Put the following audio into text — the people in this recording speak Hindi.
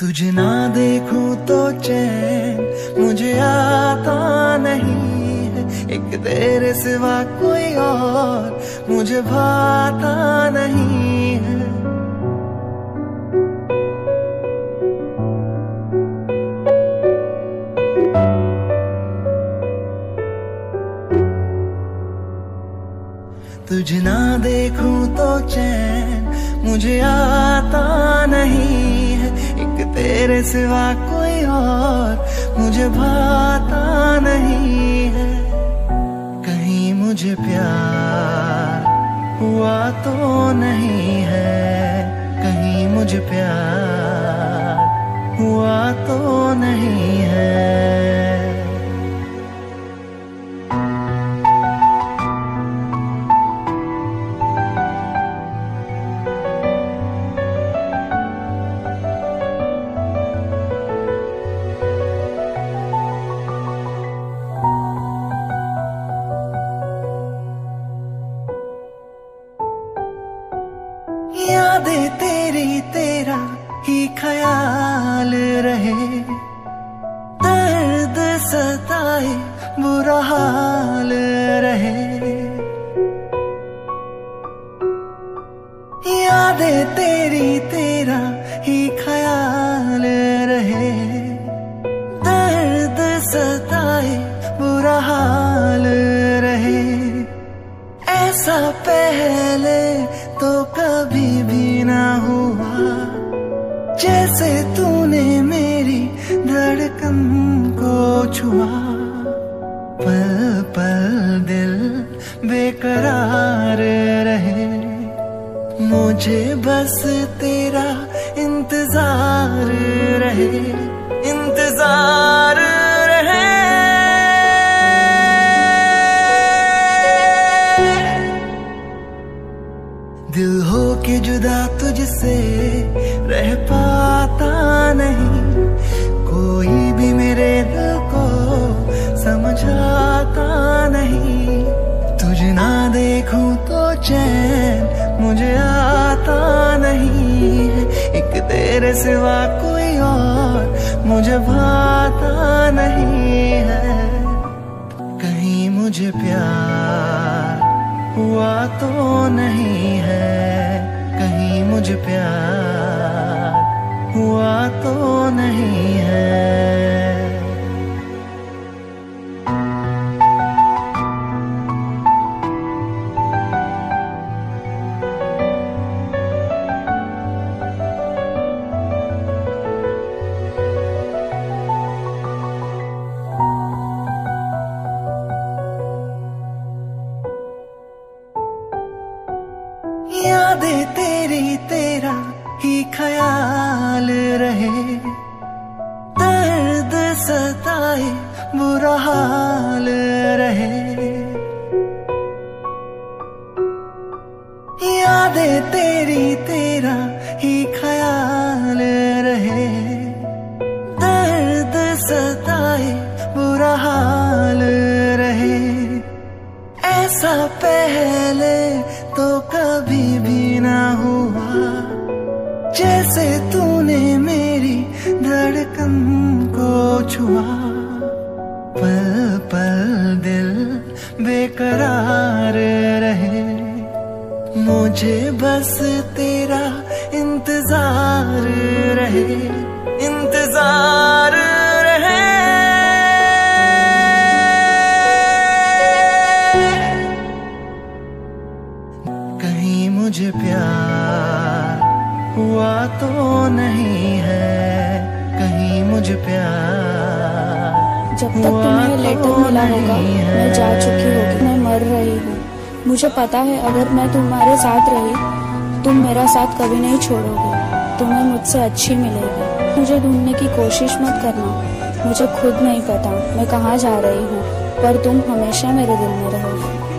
तुझे ना देखूँ तो चैन मुझे आता नहीं है। एक तेरे सिवा कोई और मुझे भाता नहीं है। तुझे ना देखूँ तो चैन मुझे आता नहीं सिवा कोई और मुझे भाता नहीं है। कहीं मुझे प्यार हुआ तो नहीं है। कहीं मुझे प्यार हुआ तो नहीं है। यादें तेरी तेरा ही ख्याल रहे। दर्द सताए, बुरा हाल रहे। यादें तेरी तेरा ही ख्याल रहे। दर्द सताए, बुरा हाल रहे। ऐसा पहले जैसे तूने मेरी धड़कन को छुआ। पल पल दिल बेकरार रहे। मुझे बस तेरा इंतज़ार रहे। इंतज़ार कोई भी मेरे दिल को समझाता नहीं। तुझे ना देखूँ तो चैन मुझे आता नहीं एक तेरे सिवा कोई और मुझे भाता नहीं है। कहीं मुझे प्यार हुआ तो नहीं है। कहीं मुझे प्यार हुआ तो नहीं है। यादें तेरी तेरा ही ख्याल रहे। दर्द सताए, बुरा हाल रहे। यादें तेरी तेरा ही ख्याल रहे। दर्द सताए, बुरा हाल रहे। ऐसा पहले तो कभी भी ना हुआ जैसे तूने मेरी धड़कन को छुआ। पल पल दिल बेकरार रहे। मुझे बस तेरा इंतज़ार रहे इंतज़ार रहे। कहीं मुझे प्यार हुआ तो नहीं है कहीं मुझे प्यार। जब तक तुम्हें लेटर मिला होगा मैं जा चुकी होगी मैं मर रही हूँ। मुझे पता है अगर मैं तुम्हारे साथ रही तुम मेरा साथ कभी नहीं छोड़ोगे। तुम्हें मुझसे अच्छी मिलेगी। मुझे ढूँढने की कोशिश मत करना। मुझे खुद नहीं पता मैं कहाँ जा रही हूँ पर तुम हमेशा मेरे दिल में रहोगे।